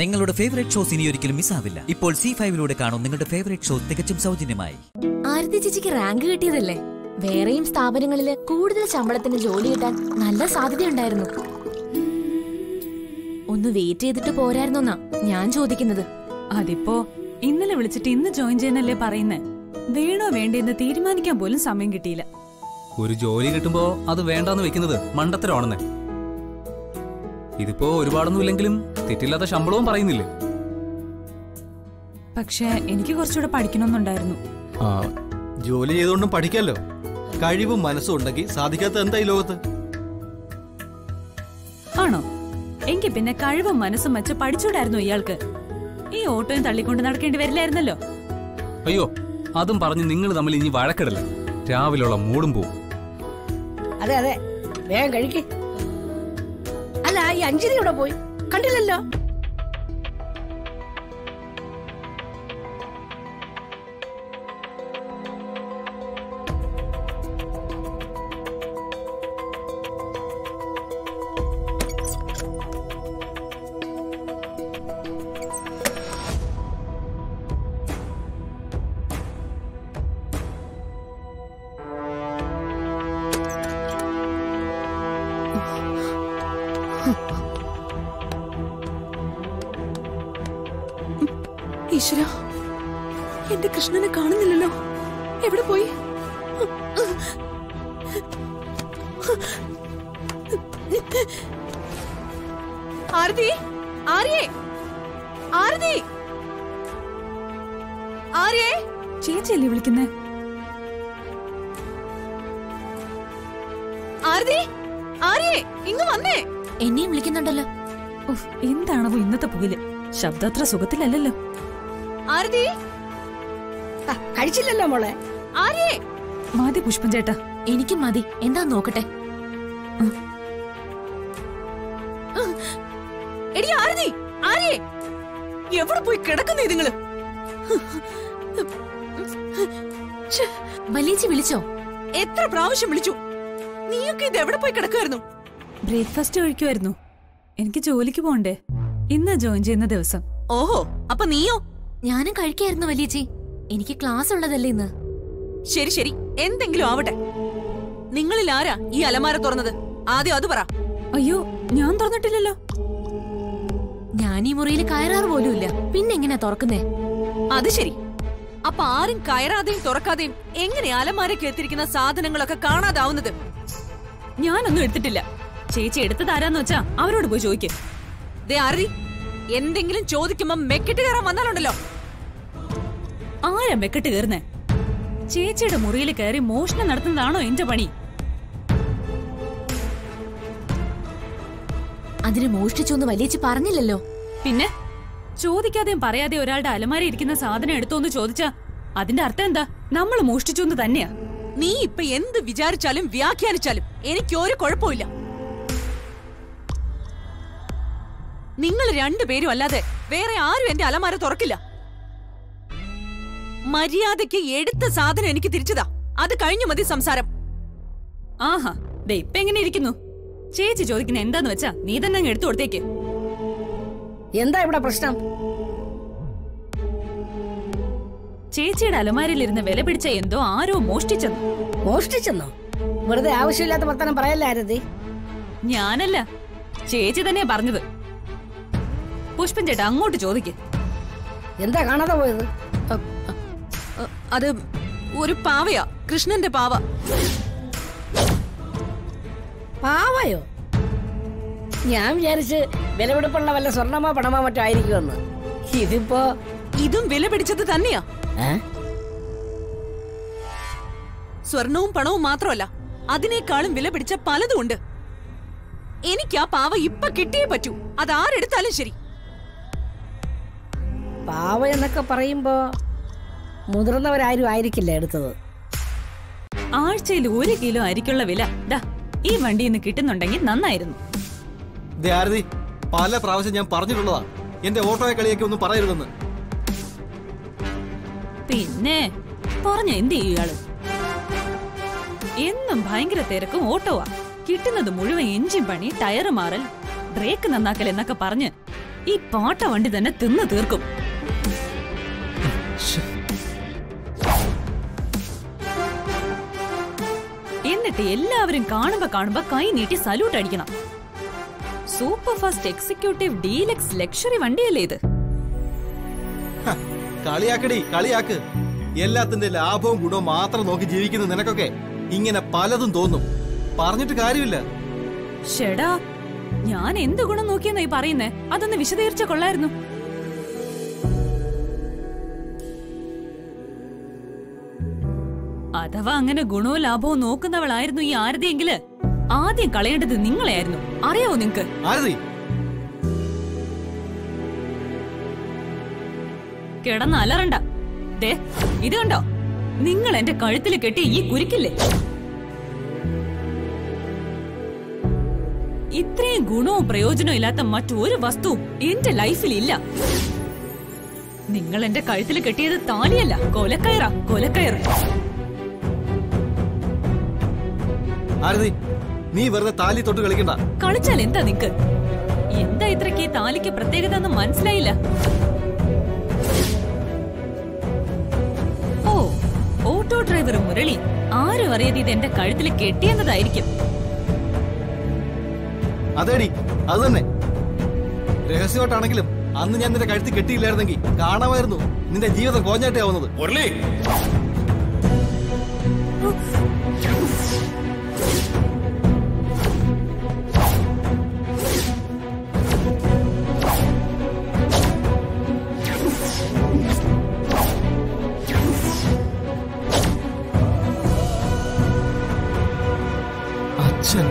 നിങ്ങളുടെ favourite shows ഇനി ഒരിക്കലും മിസ്സാവില്ല ഇപ്പോൾ സി ഫൈവിലൂടെ കാണും നിങ്ങളുടെ ഫേവറേറ്റ് ഷോ തികച്ചും സൗജന്യമായി. ആരതി ചേച്ചിക്ക് റാങ്ക് കിട്ടിയതല്ലേ? വേറെയും സ്ഥാപനങ്ങളിൽ കൂടുതൽ ശമ്പളത്തിന് ജോലി കിട്ടാൻ നല്ല സാധ്യതയുണ്ടായിരുന്നു. ഒന്ന് വെയിറ്റ് ചെയ്തിട്ട് പോരായിരുന്നോന്നാ ഞാൻ ചോദിക്കുന്നത്. അതിപ്പോ ഇന്നലെ വിളിച്ചിട്ട് ഇന്ന് ജോയിൻ ചെയ്യാനല്ലേ പറയുന്നേ? വേണോ വേണ്ടെന്ന് തീരുമാനിക്കാൻ പോലും സമയം കിട്ടിയില്ല. ഒരു ജോലി കിട്ടുമ്പോ അത് വേണ്ടെന്ന് വെക്കുന്നത് മണ്ടത്തരമാണെന്ന്. ഇതിപ്പോ ഒരുപാടൊന്നും ഇല്ലെങ്കിലും തെറ്റില്ലാത്ത ശമ്പളവും പറയുന്നില്ലേ? പക്ഷേ എനിക്ക് കുറച്ചുകൂടെ പഠിക്കണമെന്നുണ്ടായിരുന്നു. ആ ജോലി ചെയ്തുകൊണ്ടും പഠിക്കാലോ കഴിവും മനസ്സും ഉണ്ടെങ്കിൽ സാധിക്കാത്ത എന്താ ഈ ലോകത്ത്? ആണോ? എങ്കിൽ പിന്നെ കഴിവും മനസ്സും വെച്ച് പഠിച്ചൂടായിരുന്നു ഇയാൾക്ക്. ഈ ഓട്ടോയും തള്ളിക്കൊണ്ട് നടക്കേണ്ടി വരില്ലായിരുന്നല്ലോ. അയ്യോ അതും പറഞ്ഞ് നിങ്ങൾ തമ്മിൽ ഇനി വഴക്കിടല്ല രാവിലെയുള്ള മൂടും പോവും. അതെ അതെ. വേഗം കഴിക്ക്. ഈ അഞ്ജലി ഇവിടെ പോയി. കണ്ടില്ലല്ലോ? ഈശ്വര എന്റെ കൃഷ്ണനെ കാണുന്നില്ലല്ലോ. എവിടെ പോയി? ആരതി ആര്യേ ആരതി. ആര്യേ. ചേച്ചിയല്ലേ വിളിക്കുന്നേ? ആരതി ആര്യേ ഇങ്ങ് വന്നേ. എന്നെയും വിളിക്കുന്നുണ്ടല്ലോ. എന്താണോ എന്താണവോ ഇന്നത്തെ പുകയിൽ? ശബ്ദത്ര സുഖത്തിലല്ലല്ലോ. ആരതി? ആ, കഴിച്ചില്ലല്ലോ മോളെ. ആര്യേ? മതി പുഷ്പൻ ചേട്ടാ. എനിക്കും മതി. എന്താ നോക്കട്ടെ? എടി ആരതി? ആര്യേ? എവിടെ പോയി കിടക്കുന്നേ നിങ്ങൾ ഛെ, വലിയച്ചി വിളിച്ചോ? എത്ര പ്രാവശ്യം വിളിച്ചു? നീയൊക്കെ ഇത് എവിടെ പോയി കിടക്കുമായിരുന്നു ബ്രേക്ക്ഫാസ്റ്റ് കഴിക്കുമായിരുന്നു എനിക്ക് ജോലിക്ക് പോണ്ടേ ഇന്ന് ജോയിൻ ചെയ്യുന്ന ദിവസം. ഓഹോ അപ്പൊ നീയോ? ഞാനും കഴിക്കായിരുന്നു വലിയച്ചി. എനിക്ക് ക്ലാസ് ഉള്ളതല്ലേ ഇന്ന്? ശരി ശരി. എന്തെങ്കിലും ആവട്ടെ. നിങ്ങളിൽ ആരാ ഈ അലമാര തുറന്നത്? ആദ്യം അത് പറ. അയ്യോ ഞാൻ തുറന്നിട്ടില്ലല്ലോ. ഞാൻ ഈ മുറിയിൽ കയറാറ് പോലുമില്ല. പിന്നെ എങ്ങനെയാ തുറക്കുന്നേ? അത് ശരി. അപ്പൊ ആരും കയറാതെയും തുറക്കാതെയും എങ്ങനെ അലമാരയ്ക്ക് എത്തിയിരിക്കുന്ന സാധനങ്ങളൊക്കെ കാണാതാവുന്നത്? ഞാനൊന്നും എടുത്തിട്ടില്ല. ചേച്ചി എടുത്തതാരാന്ന് വെച്ചാ അവരോട് പോയി ചോദിക്കേ. ദേ അറി എന്തെങ്കിലും ചോദിക്കുമ്പോ മെക്കിട്ട് കയറാൻ വന്നാലുണ്ടല്ലോ. ആരാ മെക്കെട്ട് കയറുന്നേ? ചേച്ചിയുടെ മുറിയിൽ കയറി മോഷണം നടത്തുന്നതാണോ എന്റെ പണി? അതിനെ മോഷ്ടിച്ചു എന്ന് വലിയച്ചി പറഞ്ഞില്ലല്ലോ. പിന്നെ? ചോദിക്കാതെയും പറയാതെ ഒരാളുടെ അലമാര ഇരിക്കുന്ന സാധനം എടുത്തോന്ന് ചോദിച്ചാ അതിന്റെ അർത്ഥം എന്താ? നമ്മൾ മോഷ്ടിച്ചു എന്ന് തന്നെയാ. നീ ഇപ്പൊ എന്ത് വിചാരിച്ചാലും വ്യാഖ്യാനിച്ചാലും എനിക്ക് ഒരു കുഴപ്പമില്ല. നിങ്ങൾ രണ്ടുപേരും അല്ലാതെ വേറെ ആരും എന്റെ അലമാര തുറക്കില്ല. മര്യാദയ്ക്ക് എടുത്ത സാധനം എനിക്ക് തിരിച്ചതാ. അത് കഴിഞ്ഞു മതി സംസാരം. ആഹാ ദേ ഇപ്പൊ എങ്ങനെ ഇരിക്കുന്നു? ചേച്ചി ചോദിക്കുന്ന എന്താന്ന് വെച്ചാ നീ തന്നെ അങ്ങ് എടുത്തു കൊടുത്തേക്ക്. എന്താ ഇവിടെ പ്രശ്നം? ചേച്ചിയുടെ അലമാരയിലിരുന്ന് വില പിടിച്ച എന്തോ ആരോ മോഷ്ടിച്ചെന്നു. മോഷ്ടിച്ചെന്നോ? വെറുതെ ആവശ്യമില്ലാത്ത വർത്തമാനം പറയല്ലേ ആരതി? ഞാനല്ല. ചേച്ചി തന്നെയാ പറഞ്ഞത്. പുഷ്പൻ ചേട്ടാ അങ്ങോട്ട് ചോദിക്ക്. എന്താ കാണാതെ പോയത്? അത് ഒരു പാവയാ കൃഷ്ണന്റെ പാവ. പാവയോ? ഞാൻ വിചാരിച്ച് വിലപിടിപ്പുള്ള വല്ല സ്വർണമോ പണമോ മറ്റോ ആയിരിക്കുമെന്ന്. ഇതിപ്പോ ഇതും വില പിടിച്ചത് തന്നെയാ. സ്വർണവും പണവും മാത്രമല്ല അതിനേക്കാളും വില പിടിച്ച പലതും ഉണ്ട് എനിക്ക് ആ പാവ ഇപ്പൊ കിട്ടിയേ പറ്റൂ. അത് ആരെടുത്താലും ശരി. പാവ എന്നൊക്കെ പറയുമ്പോ മുതിർന്നവരാരും ആയിരിക്കില്ല എടുത്തത്? ആഴ്ചയിൽ ഒരു കിലോ അരിക്കുള്ള വില. ദാ ഈ വണ്ടിയിൽ നിന്ന് കിട്ടുന്നുണ്ടെങ്കിൽ നന്നായിരുന്നു. പല പ്രാവശ്യം ഞാൻ പറഞ്ഞിട്ടുള്ളതാ. എന്റെ ഓട്ടോയെ കളിയൊക്കെ ഒന്നും പറയരുതെന്ന്. പിന്നെ പറഞ്ഞ എന്ത് ഇയാൾ? എന്നും ഭയങ്കര തിരക്കും ഓട്ടോവാ. കിട്ടുന്നത് മുഴുവൻ എഞ്ചിൻ പണി ടയർ മാറൽ ബ്രേക്ക് നന്നാക്കൽ എന്നൊക്കെ പറഞ്ഞ് ഈ പാട്ട വണ്ടി തന്നെ തിന്നു തീർക്കും. എന്നിട്ട് എല്ലാവരും കാണുമ്പോ കാണുമ്പോ കൈ നീട്ടി സല്യൂട്ട് അടിക്കണം. Super fast executive deluxe luxury വണ്ടിയല്ലേ ഇത്? കളിയാക്കടി കളിയാക്ക്. എല്ലാത്തിന്റെ ലാഭവും ഗുണവും മാത്രം നോക്കി ജീവിക്കുന്ന നിനക്കൊക്കെ. ഇങ്ങനെ പലതും തോന്നും. പറഞ്ഞിട്ട് കാര്യമില്ല. ഷെടാ ഞാൻ എന്ത് ഗുണം നോക്കിയെന്നായി പറയുന്നേ? അതൊന്ന് വിശദീകരിച്ച കൊള്ളായിരുന്നു. അഥവാ അങ്ങനെ ഗുണവും ലാഭവും നോക്കുന്നവളായിരുന്നു ഈ ആരതിയെങ്കിൽ ആദ്യം കളയേണ്ടത് നിങ്ങളെയായിരുന്നു. അറിയാവോ നിങ്ങക്ക്? ആരതി? കിടന്ന് അലറണ്ട. ദേ ഇത് കണ്ടോ? നിങ്ങൾ എന്റെ കഴുത്തിൽ കെട്ടി ഈ കുരുക്കില്ലേ? ഇത്രയും ഗുണവും പ്രയോജനവും ഇല്ലാത്ത മറ്റൊരു വസ്തുവും എന്റെ ലൈഫിൽ ഇല്ല. നിങ്ങൾ എന്റെ കഴുത്തിൽ കെട്ടിയത് താലിയല്ല കൊലക്കയറാ കൊലക്കയർ ആരതി നീ വെറുതെ താലി തൊട്ട് കളിക്കണ്ട. കളിച്ചാൽ എന്താ നിക്ക്? എന്താ ഇത്രക്ക് ഈ താലിക്ക് പ്രത്യേകത ഒന്നും മനസ്സിലായില്ല? ഓ ഓട്ടോ ഡ്രൈവർ മുരളി. ആരും അറിയാതെ ഇത് എന്റെ കഴുത്തിൽ കെട്ടിയെന്നതായിരിക്കും. അതേടി അത് തന്നെ. രഹസ്യമായിട്ടാണെങ്കിലും അന്ന് ഞാൻ നിന്റെ കഴുത്തിൽ കെട്ടിയില്ലായിരുന്നെങ്കിൽ കാണാമായിരുന്നു നിന്റെ ജീവിതം കോഞ്ഞാട്ടേ ആവുന്നത്. മുരളി അച്ഛൻ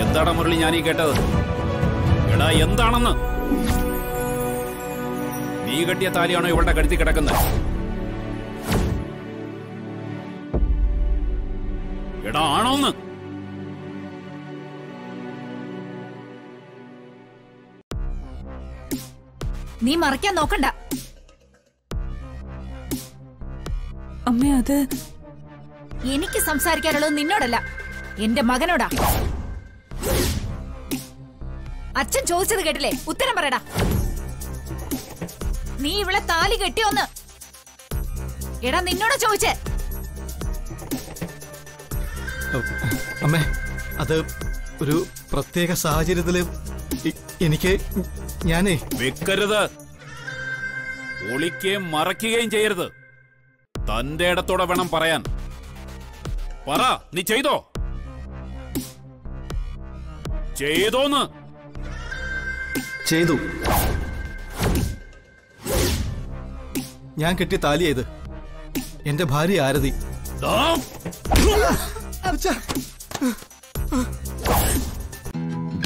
എന്താണ് മുരളി ഞാൻ ഈ കേട്ടത്? എടാ എന്താണെന്ന്? നീ കെട്ടിയ താലിയാണോ ഇവളുടെ കഴുത്തി കിടക്കുന്നത്? എടാ ആണോന്ന്? നീ മറിക്കാൻ നോക്കണ്ട. അമ്മേ അത് എനിക്ക് സംസാരിക്കാനുള്ളത് നിന്നോടല്ല എന്റെ മകനോടാ. അച്ഛൻ ചോദിച്ചത് കേട്ടില്ലേ? ഉത്തരം പറയടാ. നീ ഇവിടെ താലി കെട്ടിയോന്ന് എടാ നിന്നോട് ചോദിച്ചേ. അമ്മേ അത് ഒരു പ്രത്യേക സാഹചര്യത്തിൽ എനിക്ക് ഞാനേ. വെക്കരുത്. ഒളിക്കുകയും മറയ്ക്കുകയും ചെയ്യരുത്. തന്റെ ഇടത്തോടെ വേണം പറയാൻ. പറ നീ ചെയ്തോ? ചെയ്തോന്ന്. ചെയ്തു. ഞാൻ കെട്ടി താലി ചെയ്ത്. എന്റെ ഭാര്യ ആരതി. അച്ഛാ.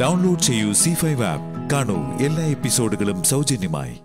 ഡൗൺലോഡ് ചെയ്യൂ സി ഫൈവ് ആപ്പ് കാണൂ എല്ലാ എപ്പിസോഡുകളും സൗജന്യമായി.